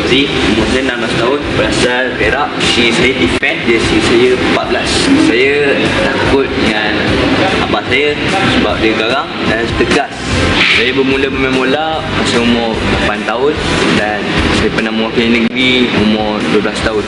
Fauzi Umur saya 16 tahun Berasal Perak. She saya defend Dia si saya 14 Saya takut dengan Abah saya Sebab dia garang Dan tegas. Saya bermula bermain bola Masa umur 8 tahun Dan saya pernah mewakili negeri Umur 12 tahun.